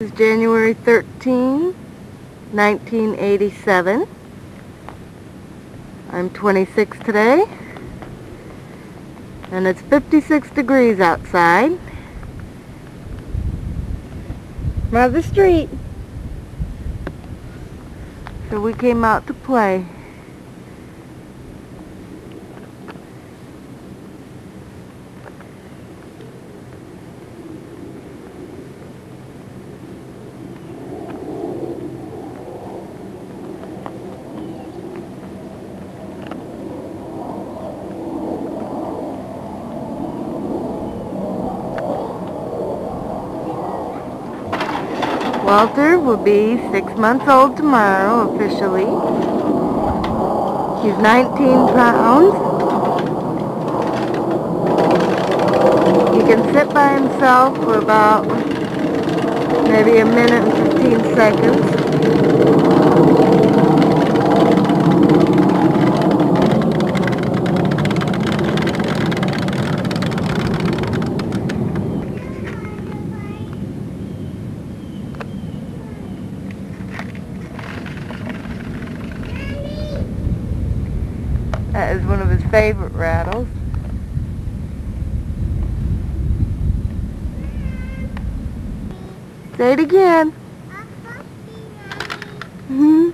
This is January 13, 1987. I'm 26 today. And it's 56 degrees outside. I'm the street. So we came out to play. Walter will be six months old tomorrow, officially. He's 19 pounds. He can sit by himself for about maybe a minute and 15 seconds. That is one of his favorite rattles. Say it again. hmm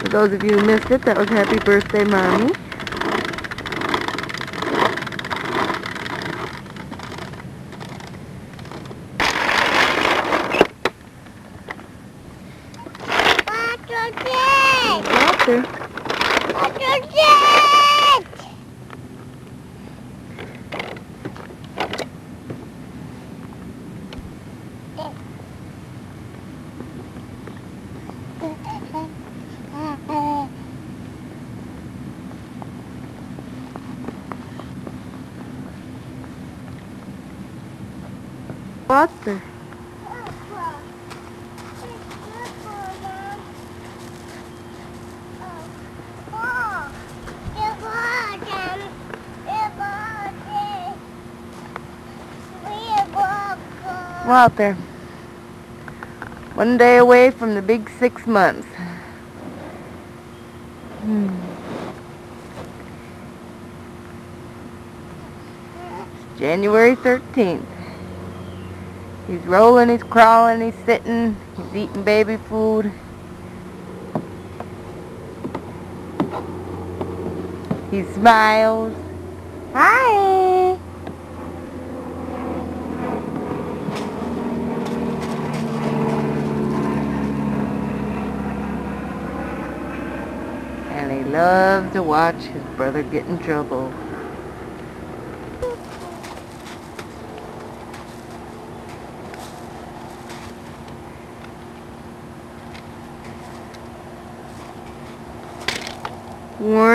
For those of you who missed it, that was Happy Birthday, Mommy. Walter. Walter. Walter. One day away from the big six months. Hmm. January 13th. He's rolling, he's crawling, he's sitting, he's eating baby food. He smiles. Hi! And he loves to watch his brother get in trouble.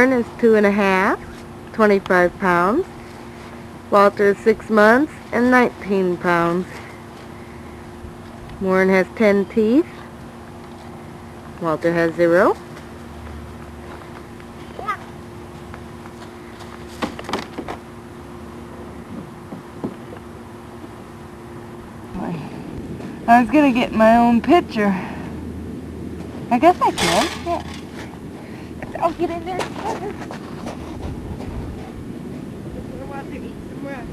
Warren is two and a half, 25 pounds. Walter is six months and 19 pounds. Warren has 10 teeth. Walter has zero. I was gonna get my own picture. I guess I can. Yeah. I'll get in there. Walter, eat some rocks.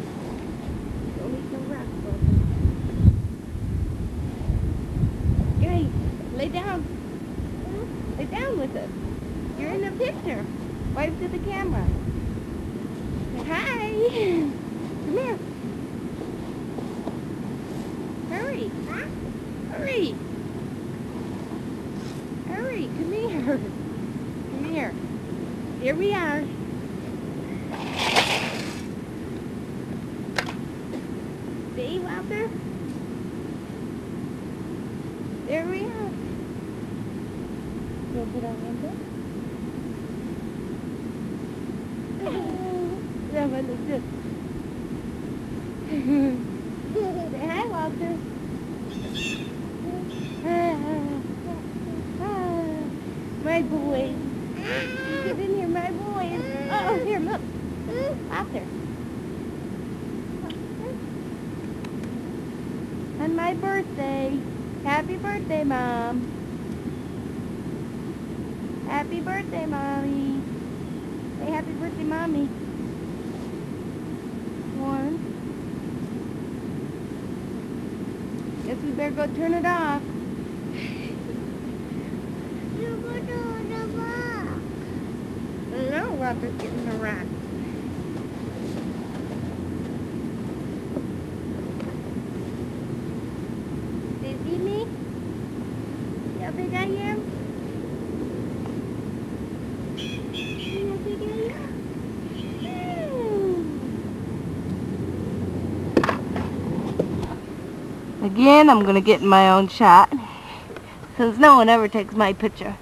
Go eat some rocks, lay down. Lay down with us. You're in the picture. Wave to the camera. Hi. Come here. Hurry. Hurry. Hurry, come here. Here. We are. See, Walter? There we are. Go put on window. Yeah, but look good. Say hi, Walter. My boy. Get in here, my boy. Oh, here, look. Out there. on my birthday. Happy birthday, Mom. Happy birthday, Mommy. Say happy birthday, Mommy. One. Guess we better go turn it off. You go to the box. Robert's getting the you see me? How big I am? How big I am? Hmm. Again, I'm going to get my own shot, since no one ever takes my picture.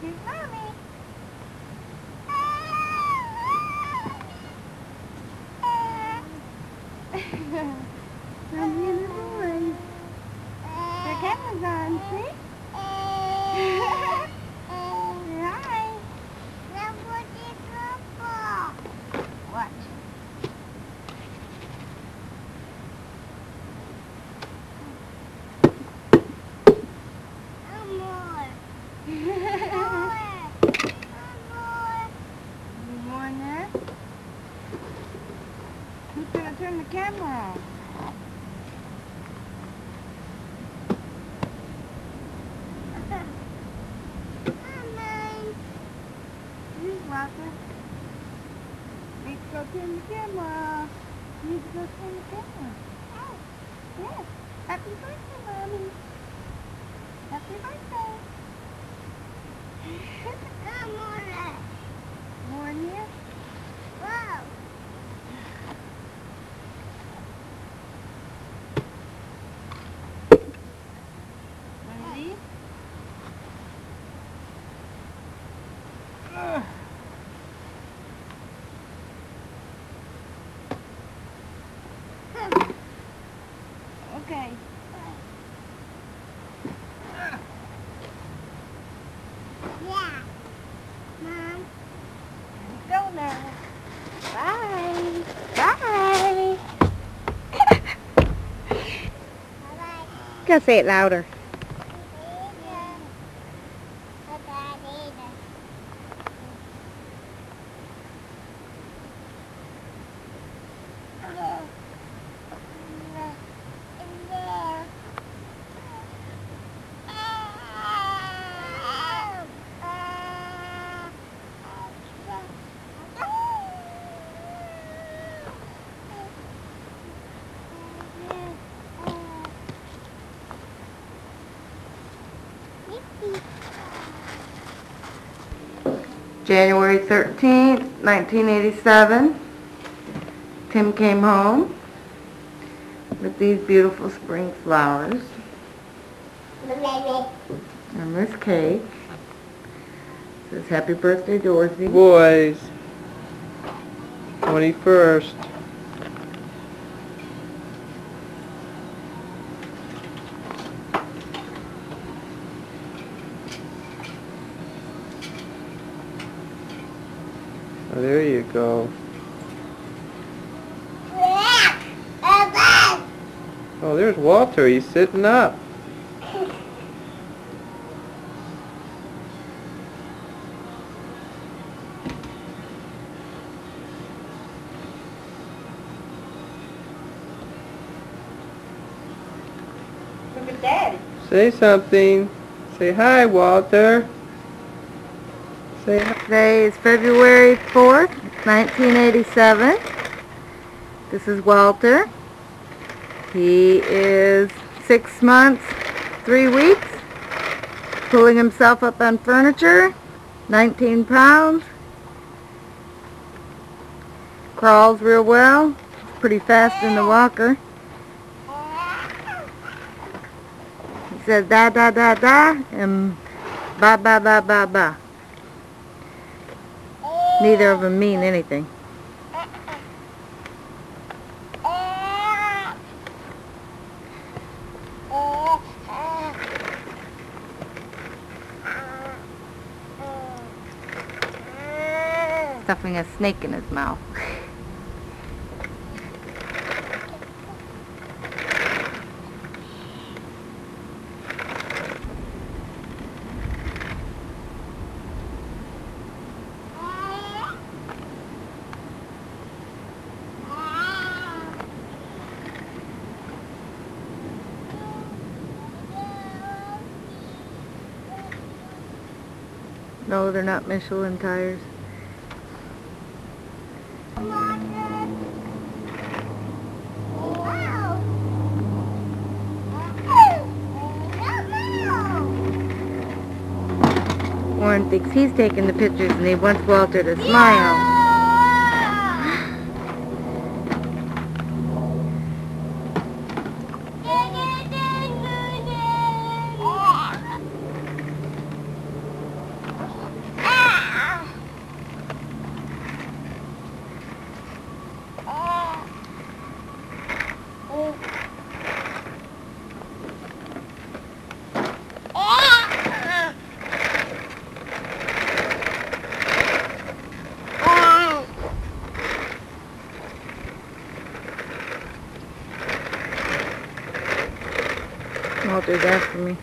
Here's Mommy. Mommy and the boys. Their camera's on, see? Say hi. Now what is the box? Watch. One more. Any One more. more in there? Who's gonna turn the camera on? Mama. Here's Rocker. The camera turn the camera. Oh, yes. Happy birthday, Mommy. Happy birthday. One more. More in here? Wow. One of these? Ugh. Okay. Yeah. Mom. Go now. Bye. Bye. Bye-bye. Gotta say it louder. January 13th, 1987. Tim came home with these beautiful spring flowers and this cake. Says happy birthday, Dorothy. Boys. 21st. Oh, there you go. Oh, there's Walter. He's sitting up. Look at Daddy. Say something. Say hi, Walter. Today is February 4th, 1987. This is Walter. He is six months, three weeks, pulling himself up on furniture, 19 pounds. Crawls real well, pretty fast in the walker. He says da da da da and ba ba ba ba ba. Neither of them mean anything. stuffing a snake in his mouth. No, they're not Michelin tires. Warren thinks he's taking the pictures and he wants Walter to smile. Walter's after me.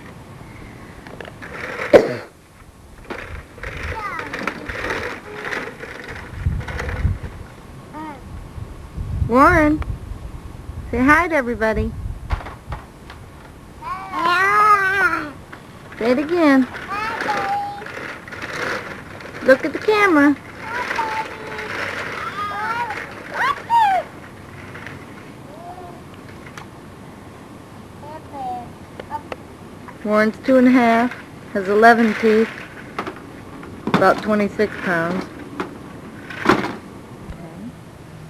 Warren, say hi to everybody. Say it again. Look at the camera. Warren's two and a half, has 11 teeth, about 26 pounds.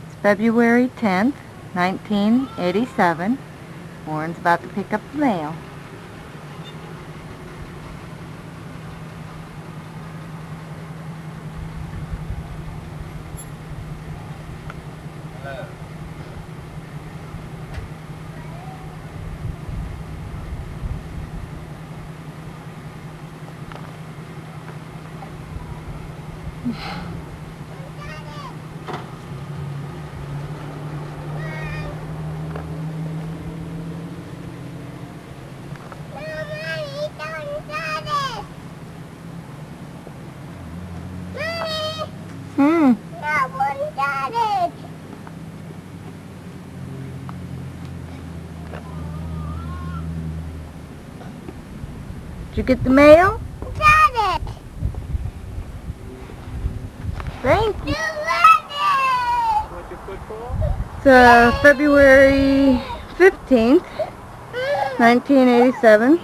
It's February 10th, 1987. Warren's about to pick up the mail. Did you get the mail? Thank you. It's February 15th, 1987.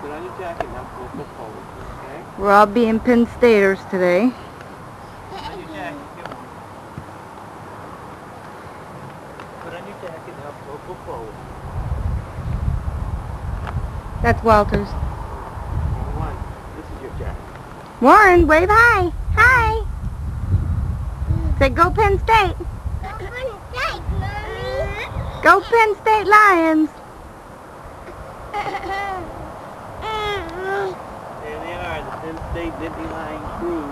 Put on your jacket now. We'll go forward, okay? We're all being Penn Staters today. Put on your jacket. Come on. Put on your jacket now. We'll go forward. That's Walter's. Number one. This is your jacket. Warren, wave hi. Hi. Say go Penn State. Go Penn State Mommy. Go Penn State Lions. There they are, the Penn State Nittany Lion crew.